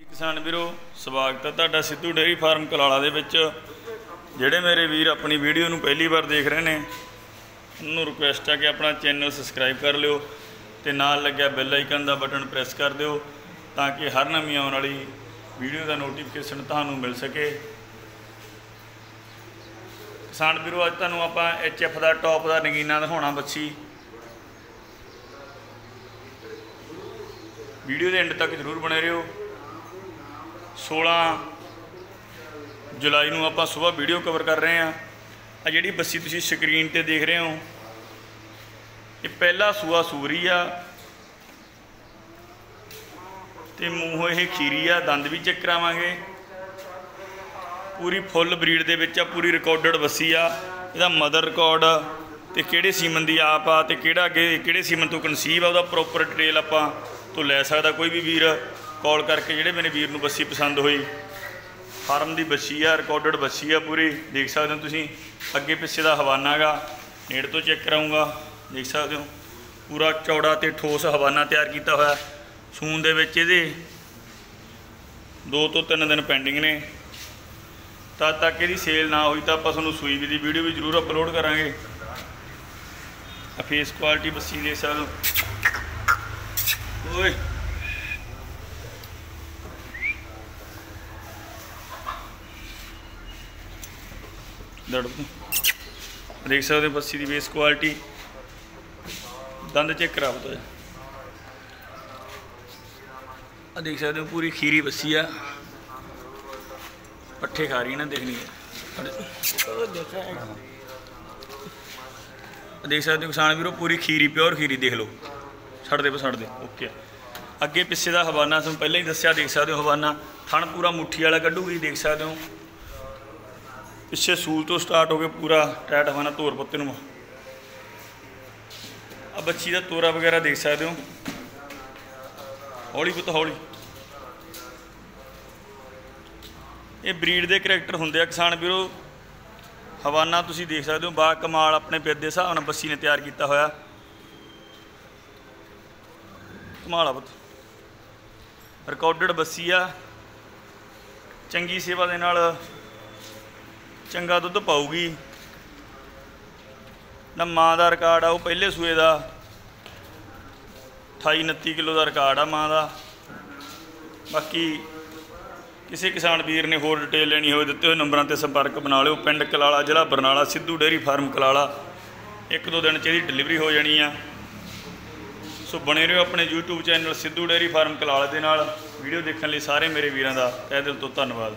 ਕਿਸਾਨ ਵੀਰੋ, ਸਵਾਗਤ ਹੈ ਤੁਹਾਡਾ ਸਿੱਧੂ ਡੇਅਰੀ ਫਾਰਮ ਕਲਾਲਾ ਦੇ ਵਿੱਚ। ਜਿਹੜੇ ਮੇਰੇ ਵੀਰ ਆਪਣੀ ਵੀਡੀਓ ਨੂੰ ਪਹਿਲੀ ਵਾਰ ਦੇਖ ਰਹੇ ਨੇ, ਉਹਨੂੰ ਰਿਕੁਐਸਟ ਹੈ ਕਿ ਆਪਣਾ ਚੈਨਲ ਸਬਸਕ੍ਰਾਈਬ ਕਰ ਲਿਓ ਤੇ ਨਾਲ ਲੱਗਿਆ ਬੈਲ ਆਈਕਨ ਦਾ ਬਟਨ ਪ੍ਰੈਸ ਕਰ ਦਿਓ ਤਾਂ ਕਿ ਹਰ ਨਵੀਂ ਆਉਣ ਵਾਲੀ ਵੀਡੀਓ ਦਾ ਨੋਟੀਫਿਕੇਸ਼ਨ ਤੁਹਾਨੂੰ ਮਿਲ ਸਕੇ। ਕਿਸਾਨ ਵੀਰੋ, ਅੱਜ ਤੁਹਾਨੂੰ ਆਪਾਂ ਐਚਐਫ ਦਾ ਟੌਪ ਦਾ ਨਗੀਨਾ ਦਿਖਾਉਣਾ ਬੱਚੀ। ਵੀਡੀਓ ਦੇ ਐਂਡ ਤੱਕ ਜ਼ਰੂਰ ਬਣੇ ਰਹੋ। 16 ਜੁਲਾਈ ਨੂੰ ਆਪਾਂ ਸਵੇਰ ਵੀਡੀਓ ਕਵਰ ਕਰ ਰਹੇ ਹਾਂ। ਆ ਜਿਹੜੀ ਬੱਸੀ ਤੁਸੀਂ ਸਕਰੀਨ ਤੇ ਦੇਖ ਰਹੇ ਹੋ, ਇਹ ਪਹਿਲਾ ਸੂਆ ਸੂਰੀ ਆ। ਤੇ ਮੂੰਹੋਂ ਇਹ ਖੀਰੀ ਆ, ਦੰਦ ਵੀ ਚੈੱਕ ਕਰਾਵਾਂਗੇ। ਪੂਰੀ ਫੁੱਲ ਬਰੀਡ ਦੇ ਵਿੱਚ ਆ, ਪੂਰੀ ਰਿਕਾਰਡਡ ਬੱਸੀ ਆ। ਇਹਦਾ ਮਦਰ ਰਿਕਾਰਡ ਤੇ ਕਿਹੜੇ ਸੀਮਨ ਦੀ ਆਪ ਆ, ਤੇ ਕਿਹੜਾ ਅੱਗੇ, ਕਿਹੜੇ ਸੀਮਨ ਤੋਂ ਕਨਸੀਵ ਆ, ਉਹਦਾ ਪ੍ਰੋਪਰ ਡਿਟੇਲ ਆਪਾਂ ਤੋਂ ਲੈ ਸਕਦਾ ਕੋਈ ਵੀ ਵੀਰ। ਕਾਲ ਕਰਕੇ ਜਿਹੜੇ ਮੇਰੇ ਵੀਰ ਨੂੰ ਬੱਸੀ ਪਸੰਦ ਹੋਈ। ਫਾਰਮ ਦੀ ਬੱਸੀ ਆ ਰਿਕਾਰਡਡ ਬੱਸੀ ਆ ਪੂਰੀ, ਦੇਖ ਸਕਦੇ ਹੋ ਤੁਸੀਂ। ਅੱਗੇ ਪਿੱਛੇ ਦਾ ਹਵਾਨਾ ਹੈਗਾ ਨੇੜ ਤੋਂ ਚੈੱਕ ਕਰਾਉਂਗਾ ਦੇਖ ਸਕਦੇ ਹੋ। ਪੂਰਾ ਚੌੜਾ ਤੇ ਠੋਸ ਹਵਾਨਾ ਤਿਆਰ ਕੀਤਾ ਹੋਇਆ। ਸੂਨ ਦੇ ਵਿੱਚ ਇਹਦੇ 2 ਤੋਂ 3 ਦਿਨ ਪੈਂਡਿੰਗ ਨੇ। ਤਦ ਤੱਕ ਇਹਦੀ ਸੇਲ ਨਾ ਹੋਈ ਤਾਂ ਆਪਾਂ ਤੁਹਾਨੂੰ ਸੂਈ ਵੀ ਦੀ ਵੀਡੀਓ ਵੀ ਜ਼ਰੂਰ ਅਪਲੋਡ ਕਰਾਂਗੇ। ਆ ਫੇਸ ਕੁਆਲਿਟੀ ਬੱਸੀ ਦੇਖ ਸਕਦੇ ਹੋ। ਓਏ। ਦੇਖ ਸਕਦੇ ਹੋ ਬੱਸੀ ਦੀ ਬੇਸ ਕੁਆਲਿਟੀ ਦੰਦ ਚੈੱਕ ਕਰਾ ਬਤੋ ਆ ਦੇਖ ਸਕਦੇ ਹੋ ਪੂਰੀ ਖੀਰੀ ਬੱਸੀ ਆ। ਪੱਠੇ ਖਾ ਰਹੀ ਨਾ ਦੇਖਣੀ ਹੈ। ਆ ਦੇਖ। ਸਕਦੇ ਹੋ ਕਿਸਾਨ ਵੀਰੋ, ਪੂਰੀ ਖੀਰੀ ਪਿਓਰ ਖੀਰੀ ਦੇਖ ਲਓ। ਛੱਡ ਦੇ ਬਸ ਦੇ। ਓਕੇ। ਅੱਗੇ ਪਿੱਛੇ ਦਾ ਹਵਾਨਾ, ਤੁਹਾਨੂੰ ਪਹਿਲਾਂ ਹੀ ਦੱਸਿਆ, ਦੇਖ ਸਕਦੇ ਹੋ ਹਵਾਨਾ। ਥਣ ਪੂਰਾ ਮੁੱਠੀ ਵਾਲਾ ਕੱਢੂਗੀ, ਦੇਖ ਸਕਦੇ ਹੋ। ਪਿੱਛੇ ਸੂਲ ਤੋਂ ਸਟਾਰਟ ਹੋ ਕੇ ਪੂਰਾ ਟੈਟ ਹਵਾਨਾ ਤੋਰ ਪੱਤੇ ਨੂੰ। ਆ ਬੱਚੀ ਦਾ ਤੋਰਾ ਵਗੈਰਾ ਦੇਖ ਸਕਦੇ ਹੋ। ਹੌਲੀ ਪੁੱਤ, ਹੌਲੀ। ਇਹ ਬਰੀਡ ਦੇ ਕਰੈਕਟਰ ਹੁੰਦੇ ਆ ਕਿਸਾਨ ਵੀਰੋ। ਹਵਾਨਾ ਤੁਸੀਂ ਦੇਖ ਸਕਦੇ ਹੋ ਬਾ ਕਮਾਲ ਆਪਣੇ ਬਿੱਦ ਦੇ ਹਿਸਾਬ ਨਾਲ ਬੱਸੀ ਨੇ ਤਿਆਰ ਕੀਤਾ ਹੋਇਆ। ਕਮਾਲ ਆ ਪੁੱਤ। ਰਿਕਾਰਡਡ ਬੱਸੀ ਆ। ਚੰਗੀ ਸੇਵਾ ਦੇ ਨਾਲ ਚੰਗਾ ਦੁੱਧ ਪਾਊਗੀ। ਨਾ ਮਾਂ ਦਾ ਰਿਕਾਰਡ ਆ, ਉਹ ਪਹਿਲੇ ਸੂਏ ਦਾ। 28 29 ਕਿਲੋ ਦਾ ਰਿਕਾਰਡ ਆ ਮਾਂ ਦਾ। ਬਾਕੀ ਕਿਸੇ ਕਿਸਾਨ ਵੀਰ ਨੇ ਹੋਰ ਡਿਟੇਲ ਲੈਣੀ ਹੋਵੇ, ਦਿੱਤੇ ਹੋਏ ਨੰਬਰਾਂ ਤੇ ਸੰਪਰਕ ਬਣਾ ਲਿਓ। ਪਿੰਡ ਕਲਾਲਾ, ਜ਼ਿਲ੍ਹਾ ਬਰਨਾਲਾ, ਸਿੱਧੂ ਡੇਅਰੀ ਫਾਰਮ ਕਲਾਲਾ। ਇੱਕ ਦੋ ਦਿਨ ਚ ਇਹਦੀ ਡਿਲੀਵਰੀ ਹੋ ਜਾਣੀ ਆ। ਸੋ ਬਣੇ ਰਹੋ ਆਪਣੇ YouTube channel Sidhu dairy farm Kalala ਦੇ ਨਾਲ। ਵੀਡੀਓ ਦੇਖਣ ਲਈ ਸਾਰੇ ਮੇਰੇ ਵੀਰਾਂ ਦਾ ਤਹਿ ਦਿਲ ਤੋਂ ਧੰਨਵਾਦ।